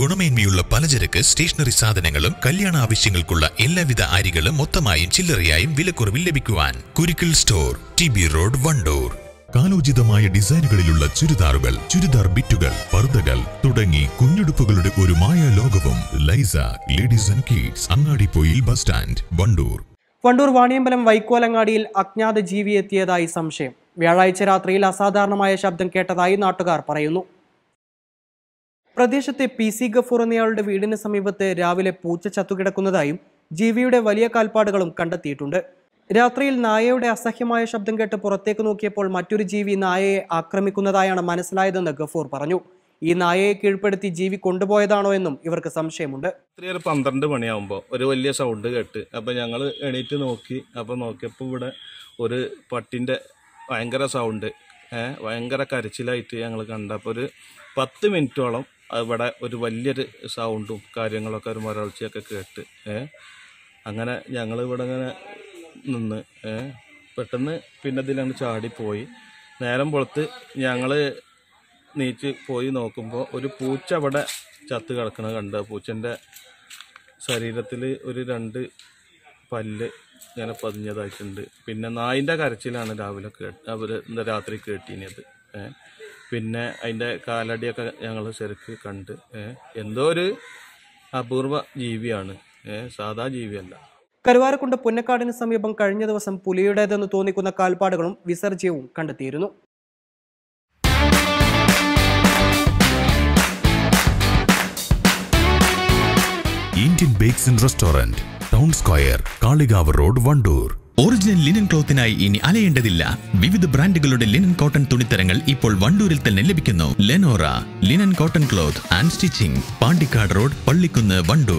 ഗുണമേന്മയുള്ള പലചരക്ക് സ്റ്റേഷനറി സാധനങ്ങളും കല്യാണ ആവശ്യങ്ങൾക്കുള്ള എല്ലാവിധ അരികളും മൊത്തമായും ചില്ലറയായും വിലക്കുറവിൽ ലഭിക്കുവാൻ Kurikkal store T B road Wandoor. കാലോചിതമായ ഡിസൈനുകളിലുള്ള ചുരിദാറുകൾ ചുരിദാർ ബിറ്റുകൾ പർദ്ദകൾ തുടങ്ങി കുഞ്ഞുടുപ്പുകളുടെ ഒരു മായ ലോകവും ലൈസ ladies and kids Angadippoyil bus stand Wandoor. Wandoor Vaniyambalam വൈക്കോലങ്ങാടിയിൽ അജ്ഞാത ജീവി എത്തിയതായി സംശയം. വ്യാഴാഴ്ച രാത്രിയിൽ അസാധാരണമായ ശബ്ദം കേട്ടതായി നാട്ടുകാർ പറയുന്നു. പ്രദേശത്തെ പി. സി. ഗഫൂർ എന്നയാളുടെ വീടിന് സമീപത്ത് രാവിലെ പൂച്ച ചത്തുകിടക്കുന്നതായും ജീവിയുടെ വലിയ കാൽപ്പാടുകളും കണ്ടെത്തിയിട്ടുണ്ട്. രാത്രിയിൽ നായയുടെ അസഹ്യമായ ശബ്ദം കേട്ട് പുറത്തേക്ക് നോക്കിയപ്പോൾ മറ്റൊരു ജീവി നായയെ ആക്രമിക്കുന്നതായാണ് മനസ്സിലായതെന്ന് ഗഫൂർ പറഞ്ഞു. ഈ നായയെ കീഴ്പ്പെടുത്തി ജീവി കൊണ്ടുപോയതാണോ എന്നും ഇവർക്ക് സംശയമുണ്ട്. രാത്രി ഒരു പന്ത്രണ്ട് മണിയാകുമ്പോൾ ഒരു വലിയ സൗണ്ട് കേട്ട് അപ്പോൾ ഞങ്ങൾ എണീറ്റ് നോക്കി. അപ്പോൾ നോക്കിയപ്പോൾ ഇവിടെ ഒരു പട്ടിന്റെ ഭയങ്കര സൗണ്ട് ഭയങ്കര കരച്ചിലായിട്ട് ഞങ്ങൾ കണ്ടപ്പോൾ ഒരു പത്ത് മിനിറ്റോളം ഇവിടെ ഒരു വലിയൊരു സൗണ്ടും കാര്യങ്ങളൊക്കെ ഒരു മരൾച്ചയൊക്കെ കേട്ട് അങ്ങനെ ഞങ്ങൾ ഇവിടെ ഇങ്ങനെ നിന്ന് പെട്ടെന്ന് പിന്നെ ഇതിലാണ് ചാടിപ്പോയി. നേരം പുറത്ത് ഞങ്ങൾ നീച്ച് പോയി നോക്കുമ്പോൾ ഒരു പൂച്ച അവിടെ ചത്ത് കിടക്കണ കണ്ട്. പൂച്ചന്റെ ശരീരത്തിൽ ഒരു രണ്ട് പല്ല് ഇങ്ങനെ പതിഞ്ഞതായിട്ടുണ്ട്. പിന്നെ നായിന്റെ കരച്ചിലാണ് രാവിലെ കേട്ട് അവർ രാത്രി കേട്ടിനത് ഏ? പിന്നെ അതിന്റെ കാലടിയൊക്കെ ഞങ്ങൾ ശരിക്ക് കണ്ട് എന്തോ ഒരു അപൂർവ ജീവിയാണ്. സാധാ ജീവിയല്ല. കരുവാരക്കുണ്ട് പുന്നക്കാടിന് സമീപം കഴിഞ്ഞ ദിവസം പുലിയുടേതെന്ന് തോന്നിക്കുന്ന കാൽപ്പാടുകളും വിസർജ്യവും കണ്ടെത്തിയിരുന്നു. Indian bakes and restaurant town square Kalikavu road Wandoor. Original linen ക്ലോത്തിനായി ഇനി അലയേണ്ടതില്ല. വിവിധ ബ്രാൻഡുകളുടെ ലിനൻ കോട്ടൺ തുണിത്തരങ്ങൾ ഇപ്പോൾ വണ്ടൂരിൽ തന്നെ ലഭിക്കുന്നു. Lenora linen cotton cloth and stitching Pandikkad road Pallikkunnu Wandoor.